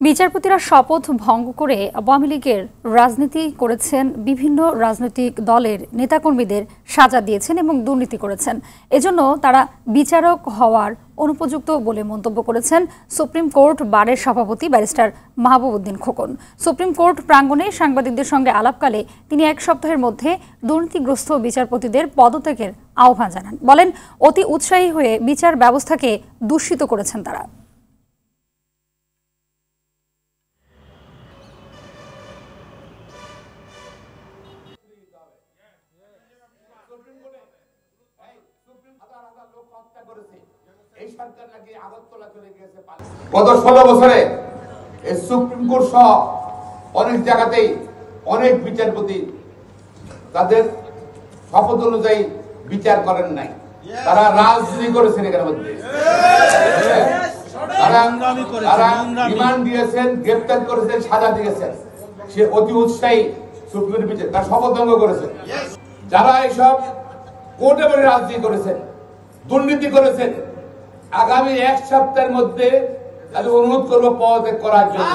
বিচারপতিরা শপথ ভঙ্গ করে আওয়ামী লীগের রাজনীতি করেছেন, বিভিন্ন রাজনৈতিক দলের নেতাকর্মীদের সাজা দিয়েছেন এবং দুর্নীতি করেছেন। এজন্য তারা বিচারক হওয়ার অনুপযুক্ত বলে মন্তব্য করেছেন সুপ্রিম কোর্ট বারের সভাপতি barrister Mahbubuddin Khokon. Supreme court প্রাঙ্গণে সাংবাদিকদের সঙ্গে আলাপকালে তিনি এক সপ্তাহের মধ্যে দুর্নীতিগ্রস্ত বিচারপতিদের পদত্যাগের আহ্বান জানান। বলেন, অতি উৎসাহী হয়ে বিচার ব্যবস্থাকে দূষিত করেছেন তারা। এই সরকার নাকি আগরতলা চলে গিয়েছে গত ষোলো বছরে এই সুপ্রিম কোর্ট সহ অনেক জায়গাতেই অনেক বিচারপতি তাদের শপথ অনুযায়ী বিচার করেন নাই। তারা রাজনীতি করেছেন এখানে মধ্যে। তারা তারা রিমান্ড দিয়েছেন গ্রেপ্তার করেছেন সাজা দিয়েছেন। সে অতি উৎসাহী সুপ্রিম বিচার তার শপথ ভঙ্গ করেছেন। যারা এইসব কোর্টে বলে রাজনীতি করেছেন দুর্নীতি করেছেন আগামী এক সপ্তাহের মধ্যে তাদের অনুরোধ করব পদত্যাগ করার জন্য।